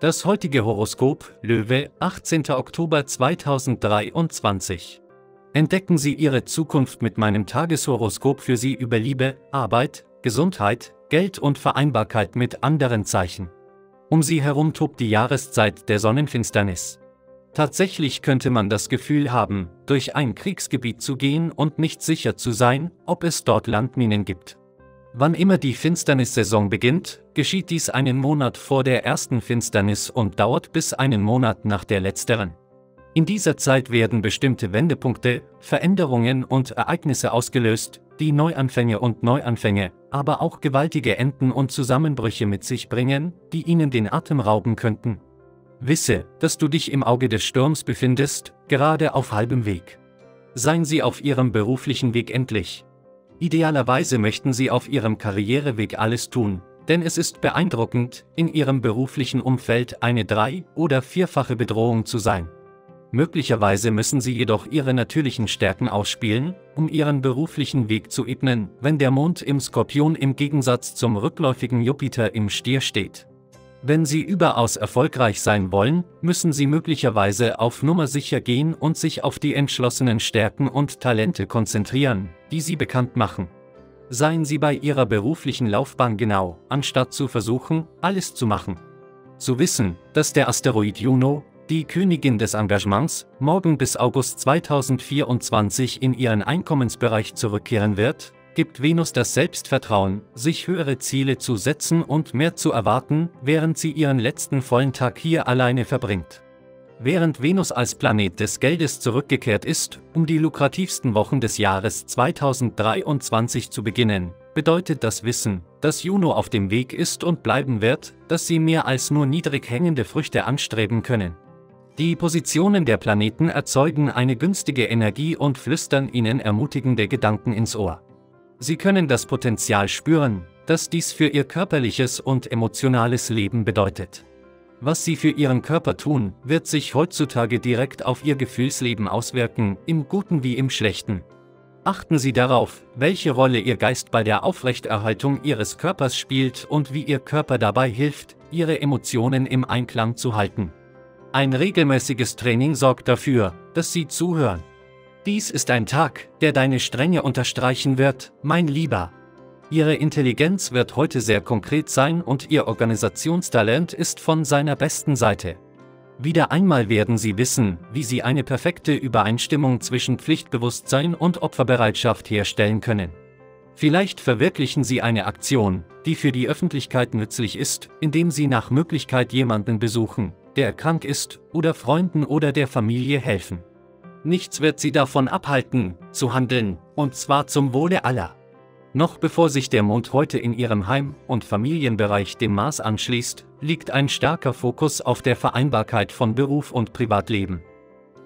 Das heutige Horoskop, Löwe, 18. Oktober 2023. Entdecken Sie Ihre Zukunft mit meinem Tageshoroskop für Sie über Liebe, Arbeit, Gesundheit, Geld und Vereinbarkeit mit anderen Zeichen. Um Sie herum tobt die Jahreszeit der Sonnenfinsternis. Tatsächlich könnte man das Gefühl haben, durch ein Kriegsgebiet zu gehen und nicht sicher zu sein, ob es dort Landminen gibt. Wann immer die Finsternissaison beginnt, geschieht dies einen Monat vor der ersten Finsternis und dauert bis einen Monat nach der letzteren. In dieser Zeit werden bestimmte Wendepunkte, Veränderungen und Ereignisse ausgelöst, die Neuanfänge und Neuanfänge, aber auch gewaltige Enden und Zusammenbrüche mit sich bringen, die ihnen den Atem rauben könnten. Wisse, dass du dich im Auge des Sturms befindest, gerade auf halbem Weg. Seien Sie auf Ihrem beruflichen Weg endlich. Idealerweise möchten Sie auf Ihrem Karriereweg alles tun, denn es ist beeindruckend, in Ihrem beruflichen Umfeld eine drei- oder vierfache Bedrohung zu sein. Möglicherweise müssen Sie jedoch Ihre natürlichen Stärken ausspielen, um Ihren beruflichen Weg zu ebnen, wenn der Mond im Skorpion im Gegensatz zum rückläufigen Jupiter im Stier steht. Wenn Sie überaus erfolgreich sein wollen, müssen Sie möglicherweise auf Nummer sicher gehen und sich auf die entschlossenen Stärken und Talente konzentrieren, die Sie bekannt machen. Seien Sie bei Ihrer beruflichen Laufbahn genau, anstatt zu versuchen, alles zu machen. Zu wissen, dass der Asteroid Juno, die Königin des Engagements, morgen bis August 2024 in ihren Einkommensbereich zurückkehren wird, gibt Venus das Selbstvertrauen, sich höhere Ziele zu setzen und mehr zu erwarten, während sie ihren letzten vollen Tag hier alleine verbringt. Während Venus als Planet des Geldes zurückgekehrt ist, um die lukrativsten Wochen des Jahres 2023 zu beginnen, bedeutet das Wissen, dass Juno auf dem Weg ist und bleiben wird, dass sie mehr als nur niedrig hängende Früchte anstreben können. Die Positionen der Planeten erzeugen eine günstige Energie und flüstern ihnen ermutigende Gedanken ins Ohr. Sie können das Potenzial spüren, das dies für ihr körperliches und emotionales Leben bedeutet. Was sie für ihren Körper tun, wird sich heutzutage direkt auf ihr Gefühlsleben auswirken, im Guten wie im Schlechten. Achten Sie darauf, welche Rolle Ihr Geist bei der Aufrechterhaltung Ihres Körpers spielt und wie Ihr Körper dabei hilft, Ihre Emotionen im Einklang zu halten. Ein regelmäßiges Training sorgt dafür, dass Sie zuhören. Dies ist ein Tag, der deine Strenge unterstreichen wird, mein Lieber. Ihre Intelligenz wird heute sehr konkret sein und Ihr Organisationstalent ist von seiner besten Seite. Wieder einmal werden Sie wissen, wie Sie eine perfekte Übereinstimmung zwischen Pflichtbewusstsein und Opferbereitschaft herstellen können. Vielleicht verwirklichen Sie eine Aktion, die für die Öffentlichkeit nützlich ist, indem Sie nach Möglichkeit jemanden besuchen, der krank ist, oder Freunden oder der Familie helfen. Nichts wird sie davon abhalten, zu handeln, und zwar zum Wohle aller. Noch bevor sich der Mond heute in ihrem Heim- und Familienbereich dem Mars anschließt, liegt ein starker Fokus auf der Vereinbarkeit von Beruf und Privatleben.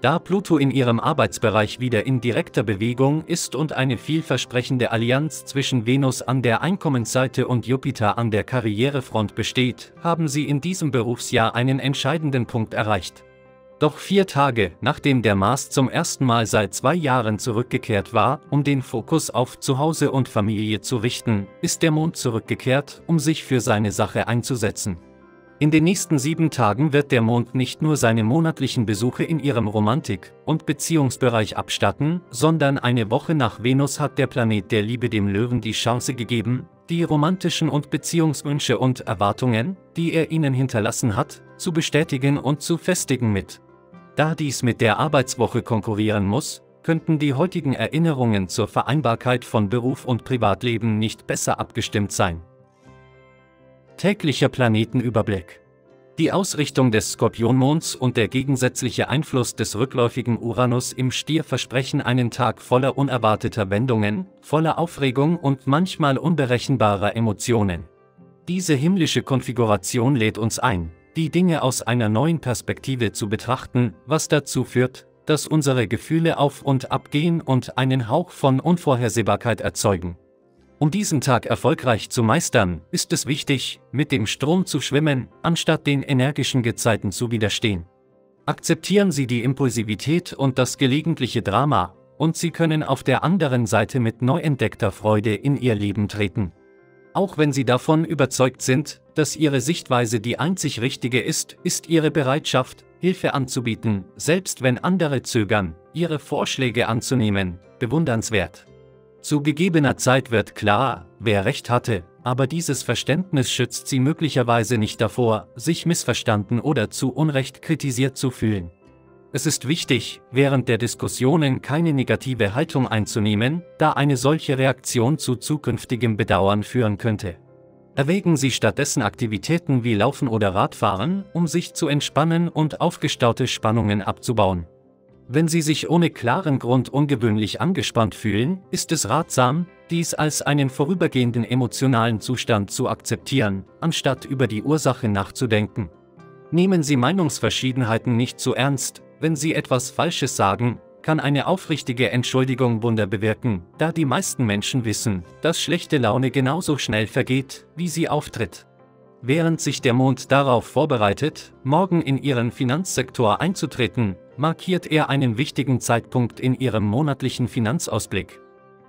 Da Pluto in ihrem Arbeitsbereich wieder in direkter Bewegung ist und eine vielversprechende Allianz zwischen Venus an der Einkommensseite und Jupiter an der Karrierefront besteht, haben sie in diesem Berufsjahr einen entscheidenden Punkt erreicht. Doch vier Tage, nachdem der Mars zum ersten Mal seit zwei Jahren zurückgekehrt war, um den Fokus auf Zuhause und Familie zu richten, ist der Mond zurückgekehrt, um sich für seine Sache einzusetzen. In den nächsten sieben Tagen wird der Mond nicht nur seine monatlichen Besuche in ihrem Romantik- und Beziehungsbereich abstatten, sondern eine Woche nach Venus hat der Planet der Liebe dem Löwen die Chance gegeben, die romantischen und Beziehungswünsche und Erwartungen, die er ihnen hinterlassen hat, zu bestätigen und zu festigen mit. Da dies mit der Arbeitswoche konkurrieren muss, könnten die heutigen Erinnerungen zur Vereinbarkeit von Beruf und Privatleben nicht besser abgestimmt sein. Täglicher Planetenüberblick die Ausrichtung des Skorpionmonds und der gegensätzliche Einfluss des rückläufigen Uranus im Stier versprechen einen Tag voller unerwarteter Wendungen, voller Aufregung und manchmal unberechenbarer Emotionen. Diese himmlische Konfiguration lädt uns ein, die Dinge aus einer neuen Perspektive zu betrachten, was dazu führt, dass unsere Gefühle auf und ab gehen und einen Hauch von Unvorhersehbarkeit erzeugen. Um diesen Tag erfolgreich zu meistern, ist es wichtig, mit dem Strom zu schwimmen, anstatt den energischen Gezeiten zu widerstehen. Akzeptieren Sie die Impulsivität und das gelegentliche Drama, und Sie können auf der anderen Seite mit neu entdeckter Freude in Ihr Leben treten. Auch wenn Sie davon überzeugt sind, dass Ihre Sichtweise die einzig richtige ist, ist Ihre Bereitschaft, Hilfe anzubieten, selbst wenn andere zögern, Ihre Vorschläge anzunehmen, bewundernswert. Zu gegebener Zeit wird klar, wer recht hatte, aber dieses Verständnis schützt Sie möglicherweise nicht davor, sich missverstanden oder zu Unrecht kritisiert zu fühlen. Es ist wichtig, während der Diskussionen keine negative Haltung einzunehmen, da eine solche Reaktion zu zukünftigem Bedauern führen könnte. Erwägen Sie stattdessen Aktivitäten wie Laufen oder Radfahren, um sich zu entspannen und aufgestaute Spannungen abzubauen. Wenn Sie sich ohne klaren Grund ungewöhnlich angespannt fühlen, ist es ratsam, dies als einen vorübergehenden emotionalen Zustand zu akzeptieren, anstatt über die Ursache nachzudenken. Nehmen Sie Meinungsverschiedenheiten nicht zu ernst, wenn Sie etwas Falsches sagen, kann eine aufrichtige Entschuldigung Wunder bewirken, da die meisten Menschen wissen, dass schlechte Laune genauso schnell vergeht, wie sie auftritt. Während sich der Mond darauf vorbereitet, morgen in Ihren Finanzsektor einzutreten, markiert er einen wichtigen Zeitpunkt in Ihrem monatlichen Finanzausblick.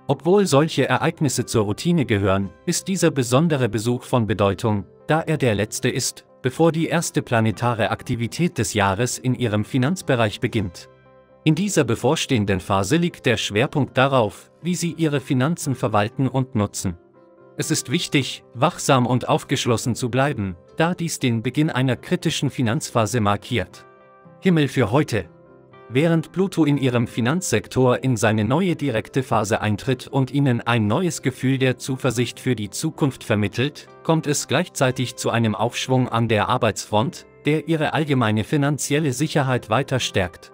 Obwohl solche Ereignisse zur Routine gehören, ist dieser besondere Besuch von Bedeutung, da er der letzte ist, bevor die erste planetare Aktivität des Jahres in Ihrem Finanzbereich beginnt. In dieser bevorstehenden Phase liegt der Schwerpunkt darauf, wie Sie Ihre Finanzen verwalten und nutzen. Es ist wichtig, wachsam und aufgeschlossen zu bleiben, da dies den Beginn einer kritischen Finanzphase markiert. Himmel für heute. Während Pluto in Ihrem Finanzsektor in seine neue direkte Phase eintritt und Ihnen ein neues Gefühl der Zuversicht für die Zukunft vermittelt, kommt es gleichzeitig zu einem Aufschwung an der Arbeitsfront, der Ihre allgemeine finanzielle Sicherheit weiter stärkt.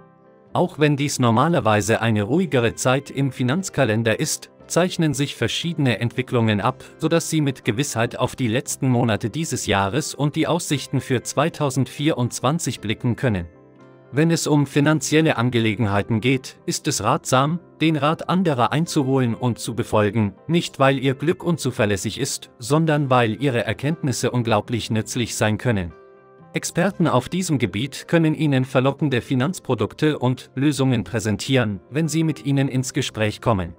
Auch wenn dies normalerweise eine ruhigere Zeit im Finanzkalender ist, zeichnen sich verschiedene Entwicklungen ab, sodass Sie mit Gewissheit auf die letzten Monate dieses Jahres und die Aussichten für 2024 blicken können. Wenn es um finanzielle Angelegenheiten geht, ist es ratsam, den Rat anderer einzuholen und zu befolgen, nicht weil ihr Glück unzuverlässig ist, sondern weil ihre Erkenntnisse unglaublich nützlich sein können. Experten auf diesem Gebiet können Ihnen verlockende Finanzprodukte und Lösungen präsentieren, wenn Sie mit ihnen ins Gespräch kommen.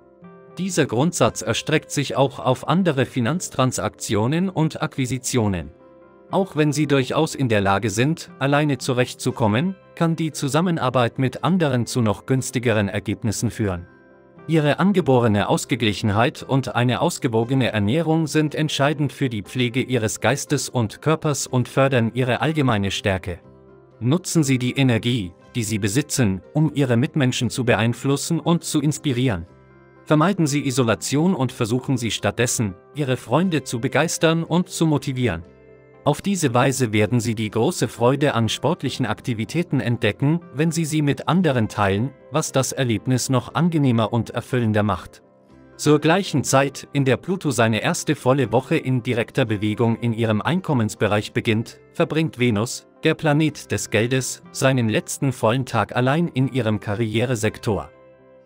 Dieser Grundsatz erstreckt sich auch auf andere Finanztransaktionen und Akquisitionen. Auch wenn Sie durchaus in der Lage sind, alleine zurechtzukommen, kann die Zusammenarbeit mit anderen zu noch günstigeren Ergebnissen führen. Ihre angeborene Ausgeglichenheit und eine ausgewogene Ernährung sind entscheidend für die Pflege Ihres Geistes und Körpers und fördern Ihre allgemeine Stärke. Nutzen Sie die Energie, die Sie besitzen, um Ihre Mitmenschen zu beeinflussen und zu inspirieren. Vermeiden Sie Isolation und versuchen Sie stattdessen, Ihre Freunde zu begeistern und zu motivieren. Auf diese Weise werden Sie die große Freude an sportlichen Aktivitäten entdecken, wenn Sie sie mit anderen teilen, was das Erlebnis noch angenehmer und erfüllender macht. Zur gleichen Zeit, in der Pluto seine erste volle Woche in direkter Bewegung in ihrem Einkommensbereich beginnt, verbringt Venus, der Planet des Geldes, seinen letzten vollen Tag allein in ihrem Karrieresektor.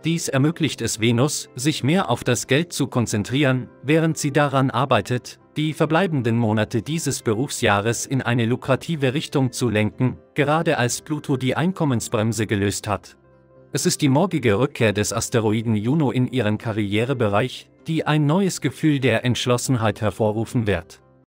Dies ermöglicht es Venus, sich mehr auf das Geld zu konzentrieren, während sie daran arbeitet, die verbleibenden Monate dieses Berufsjahres in eine lukrative Richtung zu lenken, gerade als Pluto die Einkommensbremse gelöst hat. Es ist die morgige Rückkehr des Asteroiden Juno in ihren Karrierebereich, die ein neues Gefühl der Entschlossenheit hervorrufen wird.